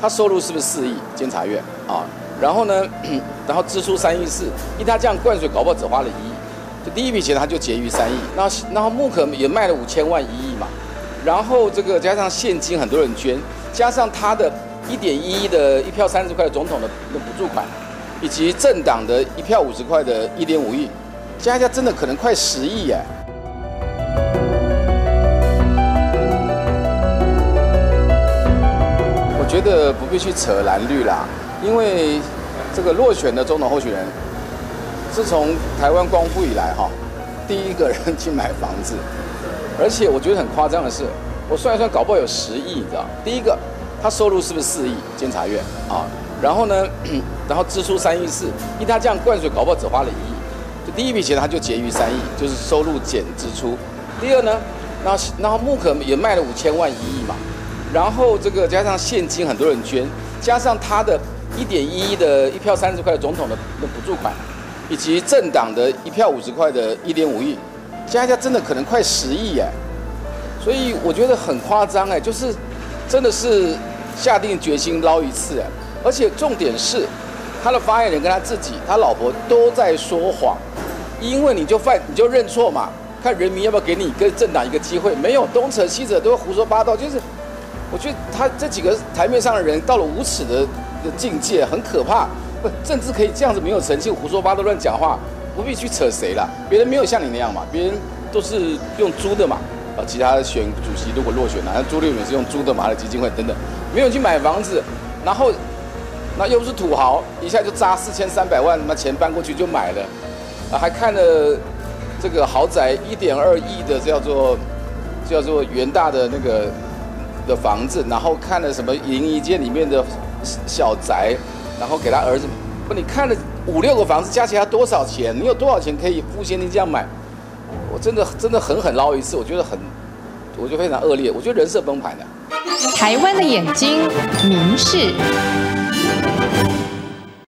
他收入是不是四亿？监察院啊，然后呢，然后支出三亿四，依他这样灌水，搞不好只花了一亿，就第一笔钱他就结余三亿，然后然后木可也卖了五千万一亿嘛，然后这个加上现金很多人捐，加上他的一点一亿的一票三十块的总统的的补助款，以及政党的一票五十块的一点五亿，加一加真的可能快十亿耶。觉得不必去扯蓝绿啦，因为这个落选的总统候选人，自从台湾光复以来哈，第一个人去买房子，而且我觉得很夸张的是，我算一算，搞不好有十亿，你知道？第一个，他收入是不是四亿？监察院啊，然后呢，然后支出三亿四，依他这样灌水，搞不好只花了一亿，就第一笔钱他就结余三亿，就是收入减支出。第二呢，然后然后木可也卖了五千万一亿嘛。然后这个加上现金很多人捐，加上他的一点一亿的一票三十块的总统的的补助款，以及政党的一票五十块的一点五亿，加一加真的可能快十亿哎，所以我觉得很夸张哎，就是真的是下定决心捞一次哎，而且重点是他的发言人跟他自己他老婆都在说谎，因为你就犯你就认错嘛，看人民要不要给你跟政党一个机会，没有东扯西扯都胡说八道，就是。我觉得他这几个台面上的人到了无耻的的境界，很可怕。不，政治可以这样子没有诚信、胡说八道、乱讲话，不必去扯谁了。别人没有像你那样嘛，别人都是用租的嘛。啊，其他选主席如果落选了，那朱立伦是用租的嘛，的基金会等等，没有去买房子，然后那又不是土豪，一下就砸四千三百万，那钱搬过去就买了，啊，还看了这个豪宅一点二亿的叫做叫做元大的那个。的房子，然后看了什么银一间里面的小宅，然后给他儿子，不，你看了五六个房子，加起来多少钱？你有多少钱可以付现金这样买？我真的真的狠狠捞一次，我觉得很，我觉得非常恶劣，我觉得人设崩盘的。台湾的眼睛，明视。